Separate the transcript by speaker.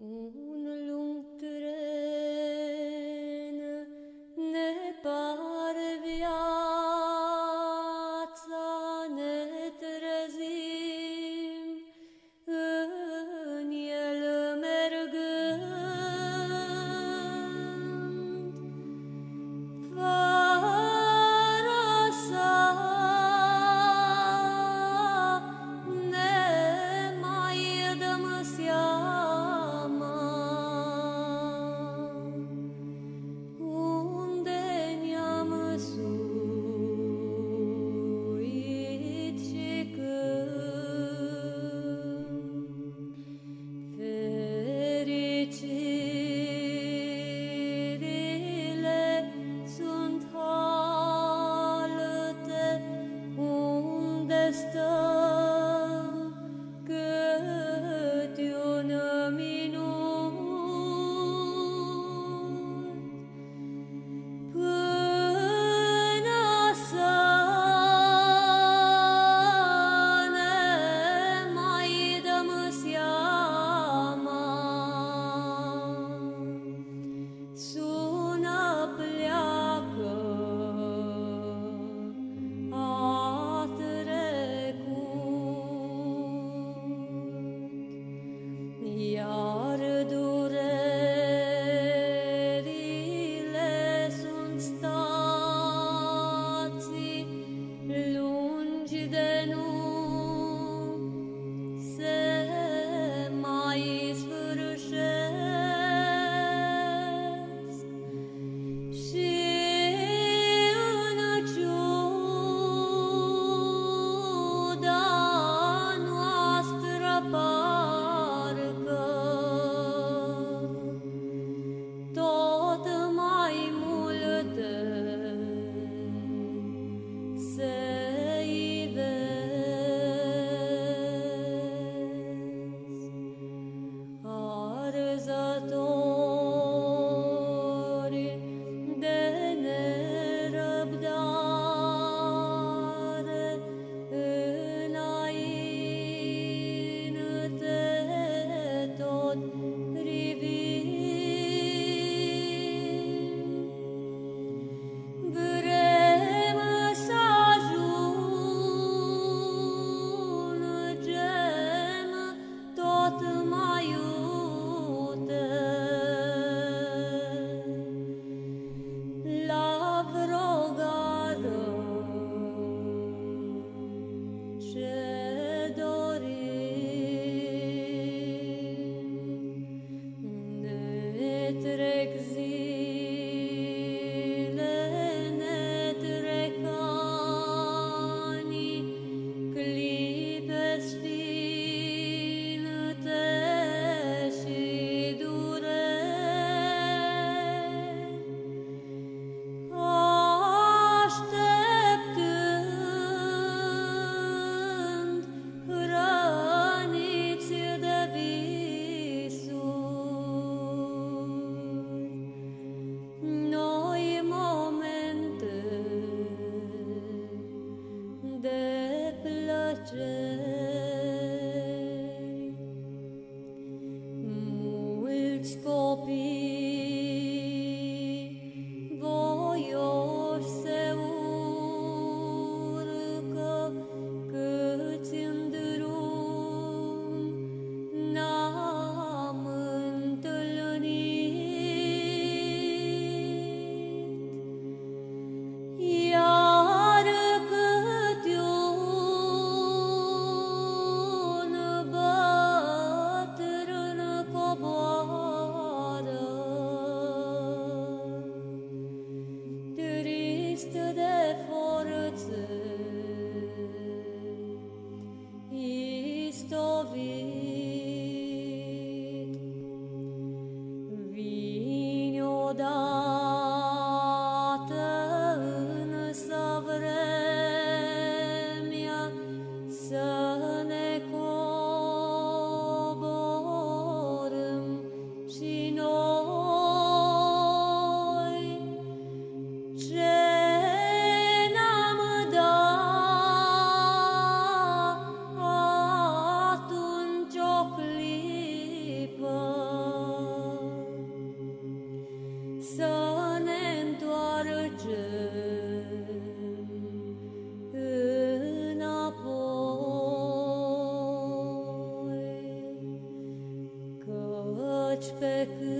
Speaker 1: 五真 love is. Pe